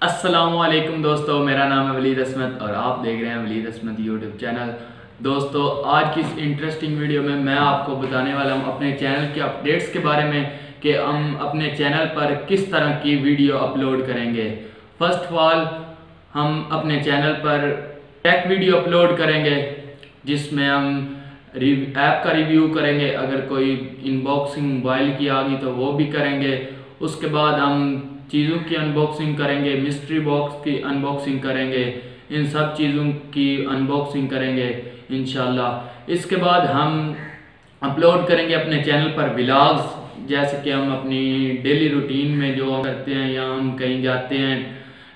السلام علیکم دوستو، میرا نام ہے ولید اسمت اور آپ دیکھ رہے ہیں ولید اسمت یوٹیوب چینل۔ دوستو، آج کی اس انٹرسٹنگ ویڈیو میں میں آپ کو بتانے والا ہوں اپنے چینل کے اپڈیٹس کے بارے میں کہ ہم اپنے چینل پر کس طرح کی ویڈیو اپلوڈ کریں گے۔ فرسٹ آف آل ہم اپنے چینل پر ٹیک ویڈیو اپلوڈ کریں گے، جس میں ہم ایپ کا ریویو کریں گے۔ اگر کوئی ان باکسنگ موبائل کی آ گئی تو وہ بھی کریں گے۔ اس کے بعد ہم چیزوں کی ان باکسنگ کریں گے مسٹری باکس کی ان باکسنگ کریں گے، ان سب چیزوں کی ان باکسنگ کریں گے انشاءاللہ۔ اس کے بعد ہم اپلوڈ کریں گے اپنے چینل پر ولاگز جیسے کہ ہم اپنی ڈیلی روٹین میں جو کرتے ہیں یا ہم کہیں جاتے ہیں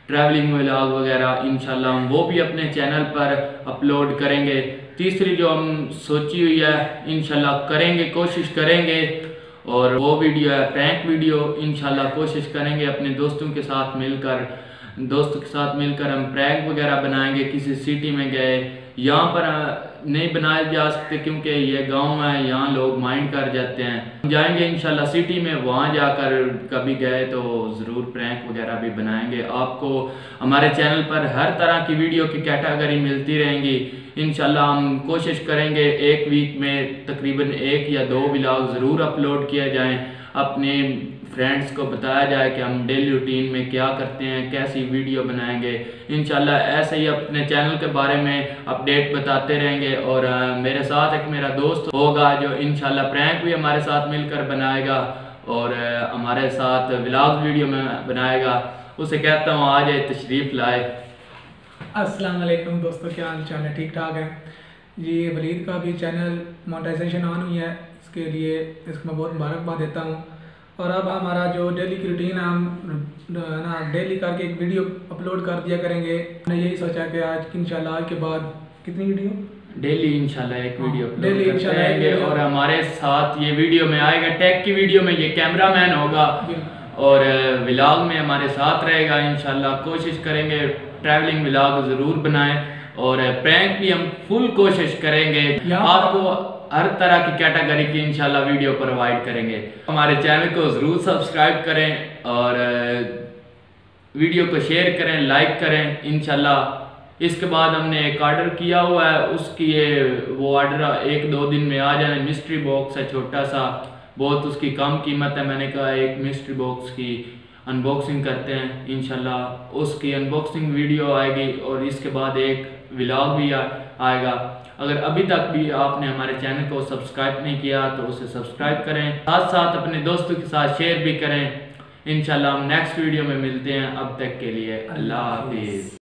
ٹریولنگ ولاگ وغیرہ، انشاءاللہ ہم وہ بھی اپنے چینل پر اپلوڈ کریں گے۔ تیسری جو ہم سوچی ہوئی ہے، انشاءاللہ کریں گے، کوشش کریں گے۔ اور وہ ویڈیو ہے پرینک ویڈیو، انشاءاللہ کوشش کریں گے اپنے دوستوں کے ساتھ مل کر، دوستوں کے ساتھ مل کر ہم پرینک وغیرہ بنائیں گے، کسی سٹی میں گئے۔ یہاں پر نہیں بنائے جا سکتے کیونکہ یہ گاؤں ہے، یہاں لوگ مائنڈ کر جاتے ہیں۔ جائیں گے انشاءاللہ سٹی میں، وہاں جا کر کبھی گئے تو ضرور پرینک وغیرہ بھی بنائیں گے۔ آپ کو ہمارے چینل پر ہر طرح کی ویڈیو کی کیٹاگری ملتی رہیں گی۔ انشاءاللہ ہم کوشش کریں گے ایک ویک میں تقریباً ایک یا دو ولاگ ضرور اپلوڈ کیا جائیں۔ اپنے فرینڈز کو بتایا جائے کہ ہم ڈیلی روٹین میں کیا کرتے ہیں، کیسی ویڈیو بنائیں گے۔ انشاءاللہ ایسے ہی اپنے چینل کے بارے میں اپڈیٹ بتاتے رہیں گے اور میرے ساتھ ایک میرا دوست ہوگا جو انشاءاللہ پرینک بھی ہمارے ساتھ مل کر بنائے گا اور ہمارے ساتھ ولاگ ویڈیو میں بنائے گا۔ اسے کہتا ہوں آ جائے تشریف لائے۔ السلام علیکم دوستو، کیا حال چال ہے؟ ٹھیک ٹھاک ہے جی ولید کا بھی چینل مونٹائزیشن آن ہوئی ہے۔ اس کے لیے اس کو میں بہت مبارکباد دیتا ہوں۔ اور اب ہمارا جو ڈیلی کی روٹین ہے، ہم نا ڈیلی کر کے ایک ویڈیو اپلوڈ کر دیا کریں گے۔ میں نے یہی سوچا کہ آج انشاءاللہ آج کے بعد کتنی ویڈیو ڈیلی انشاءاللہ ایک ویڈیو ڈیلی اپلوڈ انشاءاللہ کرتے ایک گے۔ اور ہمارے ساتھ یہ ویڈیو میں آئے گا ٹیک کی ویڈیو میں یہ کیمرہ مین ہوگا اور ولاگ میں ہمارے ساتھ رہے گا انشاءاللہ کوشش کریں گے ٹریولنگ ولاگ ضرور بنائیں اور پرینک بھی ہم فل کوشش کریں گے۔ آپ کو ہر طرح کی کیٹاگری کی انشاءاللہ ویڈیو پرووائڈ کریں گے۔ ہمارے چینل کو ضرور سبسکرائب کریں اور ویڈیو کو شیئر کریں لائک کریں انشاءاللہ اس کے بعد ہم نے ایک آرڈر کیا ہوا ہے، اس کی یہ وہ آرڈر ایک دو دن میں آ جانے مسٹری باکس ہے، چھوٹا سا۔ بہت اس کی کم قیمت ہے، میں نے کہا ایک مسٹری باکس کی ان باکسنگ کرتے ہیں، انشاءاللہ اس کی ان باکسنگ ویڈیو آئے گی اور اس کے بعد ایک ولاگ بھی آئے گا۔ اگر ابھی تک بھی آپ نے ہمارے چینل کو سبسکرائب نہیں کیا تو اسے سبسکرائب کریں۔ ساتھ ساتھ اپنے دوستوں کے ساتھ شیئر بھی کریں۔ انشاءاللہ ہم نیکسٹ ویڈیو میں ملتے ہیں۔ اب تک کے لیے اللہ حافظ۔